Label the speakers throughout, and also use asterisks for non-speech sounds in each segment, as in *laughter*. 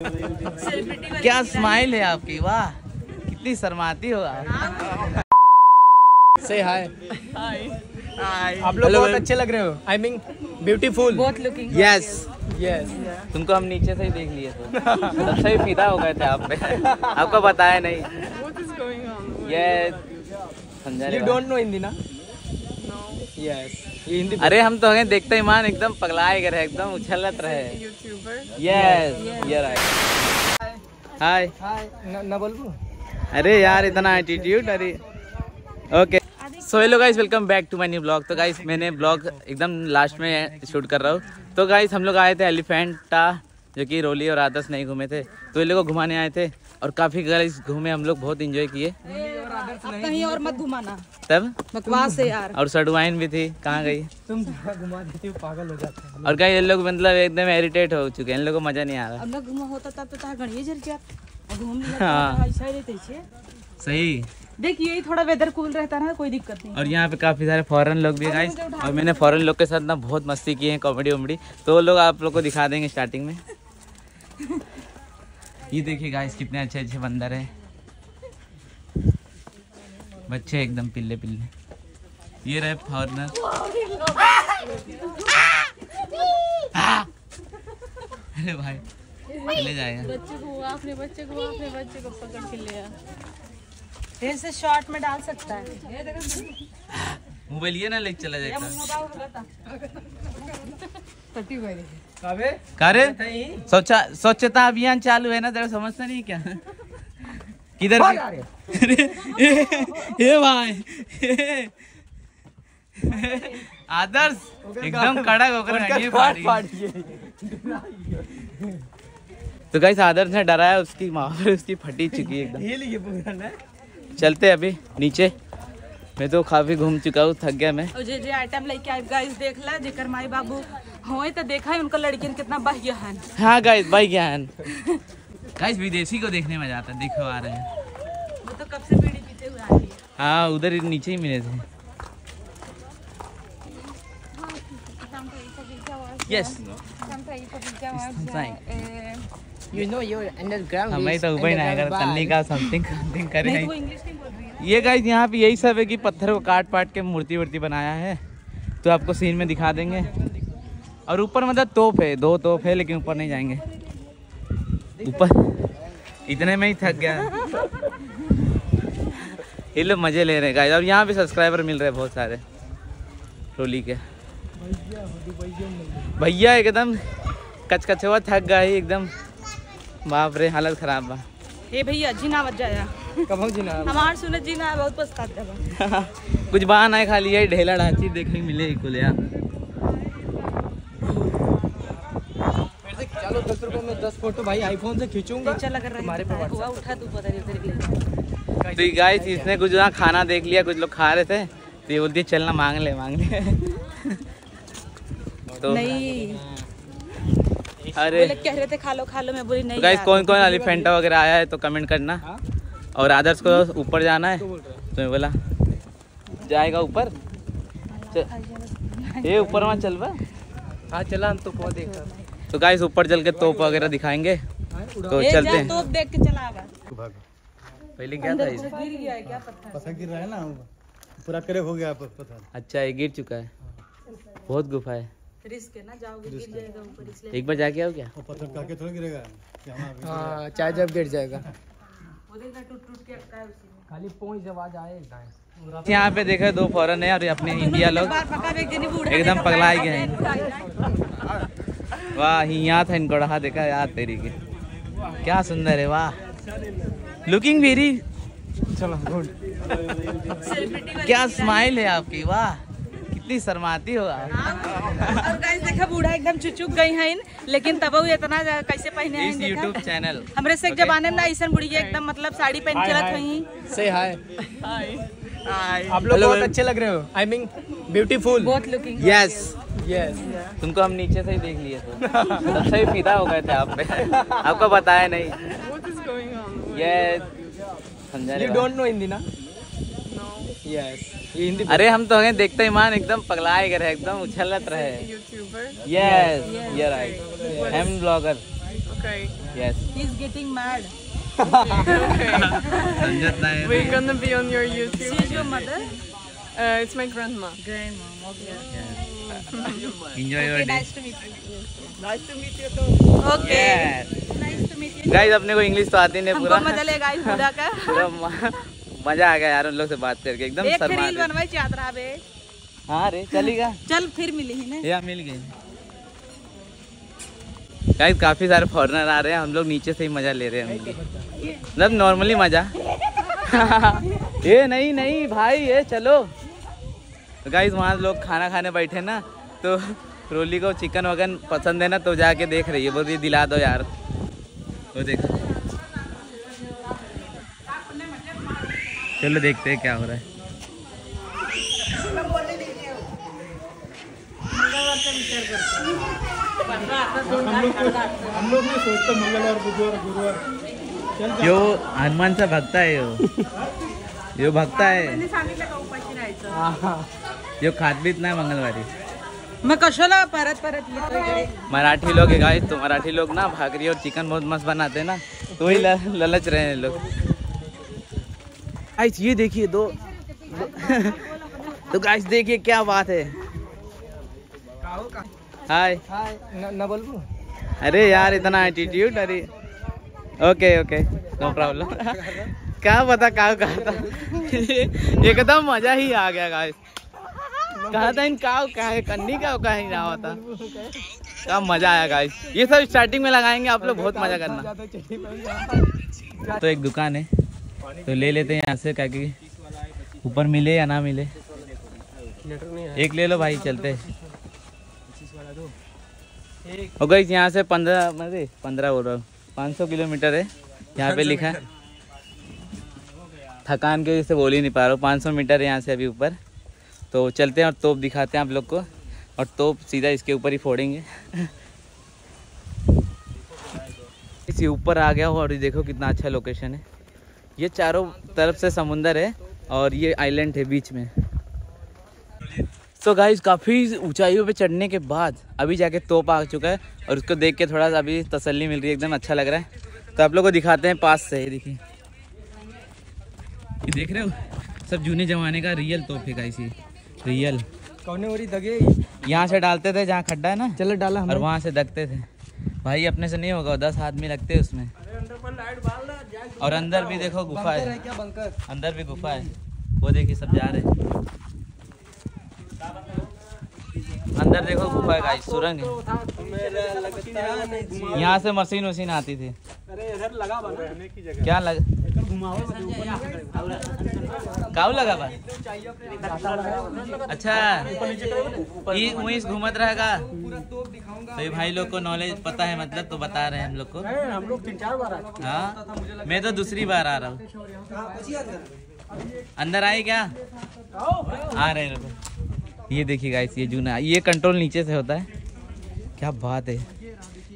Speaker 1: क्या स्माइल है आपकी? वाह कितनी शर्माती हो आप।
Speaker 2: से हाय आप लोग बहुत अच्छे लग रहे हो। आई मीन ब्यूटीफुल
Speaker 3: बहुत लुकिंग
Speaker 1: यस
Speaker 2: यस
Speaker 1: तुमको हम नीचे से ही देख लिए थे। तब से ही फिदा हो गए थे आप पे। आपको बताया नहीं। ये समझा
Speaker 2: यू डोंट नो हिंदी ना? यस हिंदी
Speaker 1: अरे हम तो हमें देखते ही मान एकदम पगलाए गए एकदम उछलत रहे। यस ये हाय
Speaker 2: हाय ना बोलूँ
Speaker 1: अरे यार इतना एटीट्यूड अरे। Okay so hello guys welcome back to my new blog तो गाइस मैंने ब्लॉग एकदम लास्ट में शूट कर रहा हूँ। तो गाइस हम लोग आए थे एलिफेंटा जो कि रोली और आदर्श नहीं घूमे थे। तो ये लोग को घुमाने आए थे और काफ़ी गाइस घूमे हम लोग बहुत इंजॉय किए।
Speaker 3: अब कहीं और मत घुमाना।
Speaker 1: तब?
Speaker 3: बकवास है यार।
Speaker 1: और सडवाइन भी थी कहाँ गई?
Speaker 2: तुम घुमा देती हो पागल हो जाते हैं।
Speaker 1: और गाइस ये लोग मतलब एकदम इरिटेट हो चुके हैं इन लोगों को मज़ा नहीं आ रहा।
Speaker 3: अब ना घुमा होता तब तो तार गणिये जर जात। घूम। ऐसा रहते छे
Speaker 1: सही।
Speaker 3: देख यही थोड़ा वेदर कूल रहता ना कोई दिक्कत नहीं।
Speaker 1: और यहाँ पे काफ़ी सारे फॉरेन लोग भी हैं गाइस और मैंने फॉरेन लोग के साथ ना बहुत मस्ती की है कॉमेडी वॉमेडी तो वो लोग आप लोग को दिखा देंगे स्टार्टिंग में। *laughs* ये देखिए गाइस कितने अच्छे अच्छे बंदर हैं। बच्चे एकदम पिल्ले पिल्ले। ये रहे फॉरनर अरे भाई ले जाएगा
Speaker 3: बच्चे को अपने बच्चे को अपने बच्चे को पकड़ के ले ऐसे शॉर्ट में डाल सकता है।
Speaker 1: मोबाइल ये ना लेके चला जाएगा
Speaker 2: कावे
Speaker 1: करे? स्वच्छा स्वच्छता अभियान चालू है ना जरा समझता नहीं क्या? किधर
Speaker 2: रहे।
Speaker 1: अरे, ए, ए भाई आदर्श एकदम कड़क होकर तो गाइस आदर्श ने डराया उसकी माँ पर उसकी फटी चुकी है एकदम।
Speaker 2: ये लिए पूरा ना।
Speaker 1: चलते अभी नीचे। मैं तो काफ़ी घूम चुका हूँ थक गया मैं।
Speaker 3: और जे जे आइटम लेके आए गाइस देख ला जेकर माई बाबू होए तो देखा है उनका लड़कियन कितना बाह्य है।
Speaker 1: हाँ गाइस भाई ज्ञान गाइस विदेशी को देखने में मज़ा आता है। देखो आ रहे हैं।
Speaker 3: वो तो कब से बीड़ी पीते हुए आ रही है?
Speaker 1: हाँ उधर ही नीचे ही मिले थे। Yes
Speaker 2: you know your underground
Speaker 1: हमें तो ऊपर ही का समथिंग समथिंग करे
Speaker 3: नहीं वो
Speaker 1: नहीं
Speaker 3: इंग्लिश नहीं बोल रही है।
Speaker 1: ये गाइस यहाँ पे यही सब है कि पत्थर को काट पाट के मूर्ति वूर्ति बनाया है। तो आपको सीन में दिखा देंगे। और ऊपर मतलब तोप है दो तोप है लेकिन ऊपर नहीं जाएँगे। ऊपर। इतने में ही थक गया। ये लोग मज़े ले रहे हैं गाइस और यहाँ पे सब्सक्राइबर मिल रहे हैं बहुत सारे। रोली के। भैया एकदम कचकचवा थक गए एकदम। बाप रे हालत खराब बा।
Speaker 3: ए भैया जीना बच जाया
Speaker 2: कब जी ना
Speaker 3: हमार सुने जीना बहुत पछताते बा *laughs*
Speaker 1: कुछ बहाना है खाली यही ढेला ढांची देखने मिले कुल यार।
Speaker 2: चलो दस रुपए में दस फ़ोटो भाई आईफोन से खींचूँगा।
Speaker 3: उठा तू पता नहीं
Speaker 1: तो गाइस इसने कुछ ना खाना देख लिया कुछ लोग खा रहे थे। तो ये बोलती चलना मांग ले मांग ले। *laughs* तो
Speaker 3: नहीं।
Speaker 1: अरे।
Speaker 3: कह रहे थे खा लो खा लो। मैं बोली नहीं
Speaker 1: तो गाइस कौन कौन एलिफेंटा वगैरह आया है तो कमेंट करना।
Speaker 2: हाँ?
Speaker 1: और आदर्श को ऊपर जाना है।
Speaker 2: तो बोल रहे हो?
Speaker 1: तो मैं बोला जाएगा ऊपर? ये ऊपर वहाँ चल बा
Speaker 2: हाँ? चला हम तो को देखा
Speaker 1: तो गाइस ऊपर चल के तोप वगैरह दिखाएँगे। तो चलते हैं।
Speaker 3: तोप देख के चला
Speaker 1: पहले क्या था इस
Speaker 3: गिर गया है क्या पत्थर?
Speaker 4: पता गिर रहा है ना पूरा करे हो गया
Speaker 1: अच्छा ये गिर चुका है। बहुत गुफा है।
Speaker 3: रिस्क है ना जाओगे गिर जाएगा ऊपर इसलिए
Speaker 1: एक बार जाके आओ क्या?
Speaker 4: पत्थर काके थोड़ा गिरेगा।
Speaker 2: हाँ चाहे जब गिर जाएगा। *laughs*
Speaker 3: वो देखना टूट टूट के अटका है उसी
Speaker 2: खाली पहुँच आवाज़ आए
Speaker 1: यहाँ पे देखा दो फॉरन है और अपने इंडिया लोग। एकदम
Speaker 3: देखा,
Speaker 1: पगला गए हैं। वाह यहाँ था इनको रहा देखा यार तेरी के। क्या सुंदर है वाह। लुकिंग वेरी
Speaker 2: चलो गुड
Speaker 1: क्या स्माइल है आपकी वाह। कितनी शर्माती हो आप।
Speaker 3: और गाइस देखा बूढ़ा एकदम चुचुक गई हैं लेकिन तब वो इतना कैसे पहने हैं
Speaker 1: यूट्यूब चैनल
Speaker 3: हमरे से एक जमाने में ना ऐसा बुढ़िया एकदम मतलब साड़ी पहन के रख हुई
Speaker 2: से हाय आप लोग बहुत अच्छे लग रहे हो। आई मीन ब्यूटीफुल
Speaker 3: बहुत लुकिंग
Speaker 1: यस
Speaker 2: यस
Speaker 1: तुमको हम नीचे से ही देख लिए थे। तब से ही फिदा हो गए थे आप पे। आपको बताया नहीं। ये समझा
Speaker 2: यू डोंट नो? हिंदी ना यस हिंदी
Speaker 1: अरे हम तो हमें देखते ही मान एकदम पगलाए गए रहे एकदम उछलत रहे यस ये right am blogger yes
Speaker 3: He's getting mad.
Speaker 1: संजत
Speaker 2: We're gonna be on your YouTube.
Speaker 3: She's your mother?
Speaker 2: Uh, it's my grandma.
Speaker 3: Grandmom. Okay.
Speaker 1: Enjoy your
Speaker 3: Okay,
Speaker 1: day
Speaker 3: nice to meet you.
Speaker 2: Nice to meet you too.
Speaker 3: Okay. Nice to meet you.
Speaker 1: Guys अपने को English तो आती नहीं पूरा
Speaker 3: मज़ा लेगा इस पूरा का
Speaker 1: पूरा मज़ा आ गया यार उन लोग से बात करके एकदम
Speaker 3: एक
Speaker 1: शर्मा
Speaker 3: रील बनवाई चाहत रहा बे
Speaker 1: हाँ रे चलेगा
Speaker 3: चल फिर मिली ही ने
Speaker 1: या मिल गई गाइस काफ़ी सारे फॉरनर आ रहे हैं, हम लोग नीचे से ही मज़ा ले रहे हैं मतलब नॉर्मली मज़ा। *laughs* ये नहीं नहीं, भाई, ये चलो। तो गाइस वहाँ लोग खाना खाने बैठे ना तो रोली को चिकन वगन पसंद है ना तो जाके देख रही है, बोल रही दिला दो यार। वो देखो। चलो देखते हैं क्या हो रहा है।
Speaker 4: हम लोग नहीं सोचते मंगलवार बुधवार गुरुवार
Speaker 1: यो हनुमानचा भक्त आहे यो. यो भक्त आहे.
Speaker 3: राहायचं?
Speaker 1: यो खातबीत नाही मंगळवारी.
Speaker 3: मग कशाला परत परत
Speaker 1: मराठी लोग है गाइस तो मराठी लोग ना भाकरी और चिकन बहुत मस्त बनाते हैं ना. तो ल, ललच रहे हैं लोग गाइस ये देखिए दो, दो *laughs* तो गाइस देखिए क्या बात है. हाय
Speaker 2: न बोलबो?
Speaker 1: अरे यार इतना एटीट्यूड अरे। ओके ओके नो प्रॉब्लम क्या पता क्या कहा था? *laughs* एकदम मज़ा ही आ गया गाइस कहा था इन काव का है? कन्नी का का ही? रहा था क्या मज़ा आया गाइस ये सब स्टार्टिंग में लगाएँगे आप लोग बहुत मज़ा करना। तो एक दुकान है। तो ले लेते हैं यहाँ से क्या कि ऊपर मिले या ना मिले। एक ले लो भाई चलते। हैं और गई यहाँ से पंद्रह मतलब पंद्रह बोल रहा हूँ। पाँच सौ किलोमीटर है। यहाँ पे लिखा है। थकान के वजह से बोल ही नहीं पा रहा हूँ। पाँच सौ मीटर है यहाँ से अभी ऊपर। तो चलते हैं और तोप दिखाते हैं आप लोग को। और तोप सीधा इसके ऊपर ही फोड़ेंगे। *laughs* इसी ऊपर आ गया हो और ये देखो कितना अच्छा लोकेशन है। ये चारों तरफ़ से समुंदर है और ये आइलैंड है बीच में। तो गाइस काफ़ी ऊंचाइयों पे चढ़ने के बाद अभी जाके तोप आ चुका है और उसको देख के थोड़ा सा अभी तसल्ली मिल रही है एकदम अच्छा लग रहा है। तो आप लोग को दिखाते हैं पास से ये देखिए। ये देख रहे हो? सब जूने जमाने का रियल तोप है गाइस ये रियल
Speaker 2: कौने वरी दगे
Speaker 1: यहाँ से डालते थे जहाँ खड्डा है ना?
Speaker 2: चलो डाला
Speaker 1: और वहाँ से दगते थे। भाई अपने से नहीं होगा दस आदमी लगते हैं उसमें। और अंदर भी देखो गुफा है। अंदर भी गुफा है। वो देखिए सब जा रहे हैं। अंदर देखो गुफा है गाइस सुरंग है। यहाँ से मशीन वशीन आती थी।
Speaker 2: लगा
Speaker 1: क्या लग काऊ लगा बा अच्छा वहीं घूमत रहेगा? तो ये भाई लोग को नॉलेज पता है मतलब तो बता रहे हैं हम लोग को।
Speaker 2: हम लोग तीन चार बार
Speaker 1: हाँ मैं तो दूसरी बार आ रहा हूँ। अंदर आए क्या? आ रहे हैं ये देखिए गाइस ये जूना ये कंट्रोल नीचे से होता है। क्या बात है।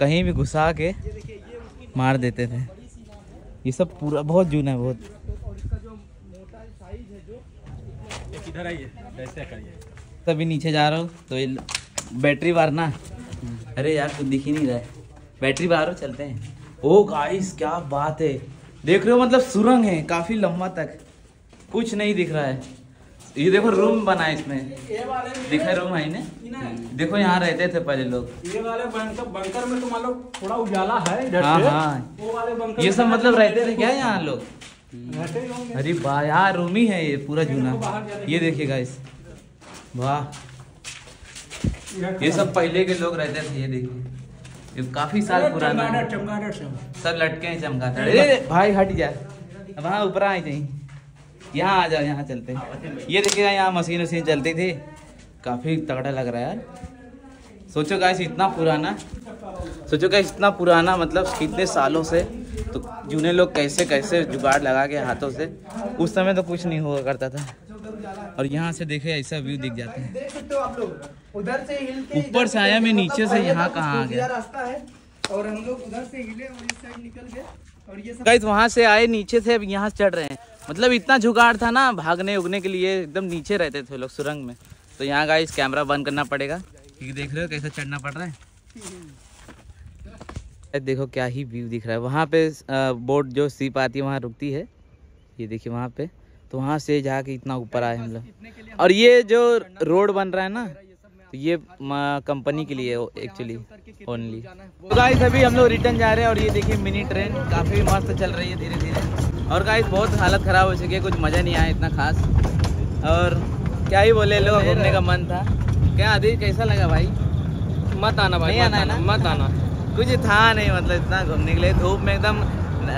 Speaker 1: कहीं भी घुसा के मार देते थे। ये सब पूरा बहुत जूना है बहुत।
Speaker 4: इधर आइए
Speaker 1: तभी नीचे जा रहा हूँ तो ये बैटरी बार ना। अरे यार कुछ दिख ही नहीं रहा है। बैटरी बार हो चलते हैं। ओ गाइस क्या बात है। देख रहे हो मतलब सुरंग है काफ़ी लंबा तक। कुछ नहीं दिख रहा है। ये देखो रूम बना है इसमें। दिखा रूम है ने देखो यहाँ रहते थे पहले लोग।
Speaker 2: ये वाले बंकर बंकर में तो मान लो थोड़ा उजाला है
Speaker 1: हाँ हाँ।
Speaker 2: वो वाले बंकर
Speaker 1: ये सब मतलब रहते थे क्या यहाँ लोग? अरे वाह यार रूम ही है ये पूरा जूना। ये देखिए गाइस वाह। ये सब पहले के लोग रहते थे ये देखिए। ये काफ़ी साल पुराना
Speaker 2: चमगादड़
Speaker 1: सब। लटके हैं अरे भाई हट जा। अब हाँ ऊपर आए चाहिए यहाँ आ जाओ यहाँ चलते हैं। ये देखिएगा यहाँ मशीन वशीन चलती थी। काफ़ी तगड़ा लग रहा है यार। सोचो गाइस इतना पुराना। सोचो गाइस इतना पुराना मतलब कितने सालों से। तो जूने लोग कैसे कैसे जुगाड़ लगा के हाथों से। उस समय तो कुछ नहीं हुआ करता था। और यहाँ से देखे ऐसा व्यू दिख जाता है।
Speaker 2: उधर से
Speaker 1: ऊपर से आया मैं नीचे से यहाँ कहाँ आ गया?
Speaker 2: रास्ता है। और हम लोग उधर से हिले और इस साइड निकल गए। और ये
Speaker 1: गाइस वहाँ से आए नीचे से अब यहाँ चढ़ रहे हैं। मतलब इतना जुगाड़ था ना भागने उगने के लिए, एकदम नीचे रहते थे लोग सुरंग में। तो यहाँ गाइस कैमरा बंद करना पड़ेगा। क्योंकि देख रहे हो कैसे चढ़ना पड़ रहा है? देखो क्या ही व्यू दिख रहा है। वहाँ पे बोट जो सीप आती है, वहाँ रुकती है। ये देखिए वहाँ पे। तो वहाँ से जाके इतना ऊपर आए हम लोग। और ये जो रोड बन रहा है ना तो ये कंपनी के लिए एक्चुअली ओनली तो गाइस अभी हम लोग रिटर्न जा रहे हैं और ये देखिए मिनी ट्रेन काफ़ी मस्त चल रही है धीरे धीरे और गाइस बहुत हालत ख़राब हो चुकी है कुछ मज़ा नहीं आया इतना खास। और क्या ही बोले लोग घूमने का मन था। क्या आदि कैसा लगा भाई?
Speaker 2: मत आना भाई
Speaker 1: नहीं आना है ना?
Speaker 2: मत आना।
Speaker 1: कुछ था नहीं मतलब इतना घूमने के लिए। धूप में एकदम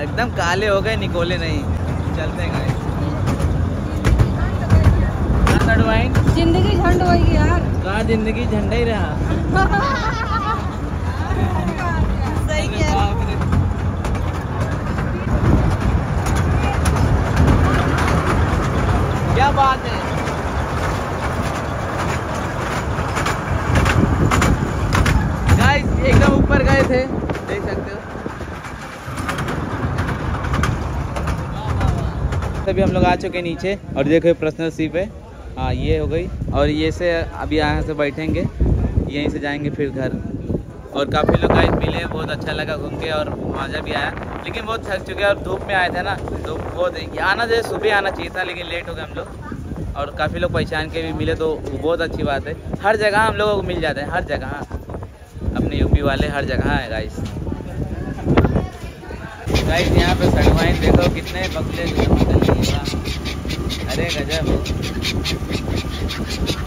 Speaker 1: एकदम काले हो गए निकोले नहीं। चलते हैं गाइस
Speaker 3: ज़िंदगी झंड होगी यार।
Speaker 1: कहा ज़िंदगी झंडा ही रहा *laughs*
Speaker 3: सही कह रहे
Speaker 1: क्या बात है? गाइस एकदम ऊपर गए थे। देख सकते हो। तभी हम लोग आ चुके नीचे। और देखो पर्सनल सीप है हाँ ये हो गई। और ये से अभी यहाँ से बैठेंगे। यहीं से जाएँगे फिर घर। और काफ़ी लोग गाइस मिले, बहुत अच्छा लगा घूम के और मज़ा भी आया। लेकिन बहुत थक चुके हैं और धूप में आए थे ना तो बहुत आना जैसे सुबह आना चाहिए था, लेकिन लेट हो गए हम लोग। और काफ़ी लोग पहचान के भी मिले तो बहुत अच्छी बात है। हर जगह हम लोगों को मिल जाते हैं, हर जगह अपने यूपी वाले हर जगह है गाइस गाइस यहाँ पे सड़वाइन देखो कितने बगले अरे गजब।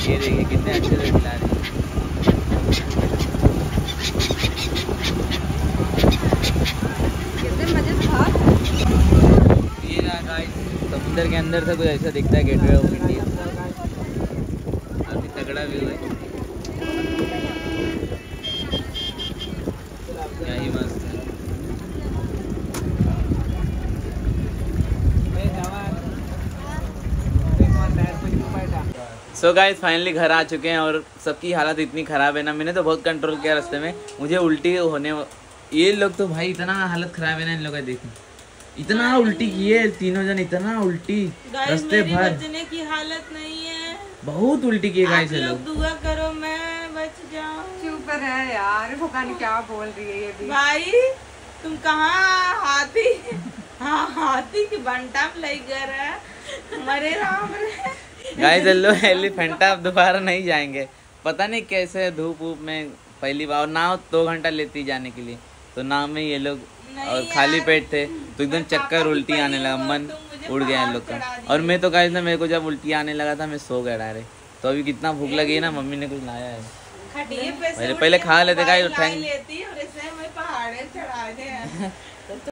Speaker 1: ये देखिए कितने अच्छे से खिला रहे हैं
Speaker 3: कितने मज़े से था
Speaker 1: ये रहा गाइस समुंदर के अंदर से कुछ ऐसा दिखता है गेटवे ऑफ़ इंडिया काफ़ी तगड़ा व्यू है। सो गाइस फाइनली घर आ चुके हैं और सबकी हालत इतनी ख़राब है ना। मैंने तो बहुत कंट्रोल किया रास्ते में। मुझे उल्टी होने ये लोग तो भाई इतना हालत ख़राब है ना इन लोगों का देखो इतना उल्टी किए तीनों जन इतना उल्टी रास्ते भर।
Speaker 3: बचने की हालत नहीं है।
Speaker 1: बहुत उल्टी किए गाइस लोग
Speaker 3: दुआ करो मैं बच जाऊँ।
Speaker 2: चुप रहे यार पता नहीं क्या बोल रही है ये भी।
Speaker 3: भाई तुम कहाँ हाथी हाँ हाथी की बंटा में लग गए मरे राम रे।
Speaker 1: गाइस लोग एलिफेंटा दोबारा नहीं जाएँगे। पता नहीं कैसे धूप वूप में पहली बार नाव दो घंटा लेती जाने के लिए। तो नाव में ये लोग और खाली पेट थे तो एकदम चक्कर उल्टी आने लगा मन उड़ गया इन लोग का। और मैं तो कहा ना मेरे को जब उल्टी आने लगा था मैं सो गया डायरेक्ट। तो अभी कितना भूख लगी है ना मम्मी ने कुछ लाया है। पहले पहले खा लेते गाइस थैंक *laughs*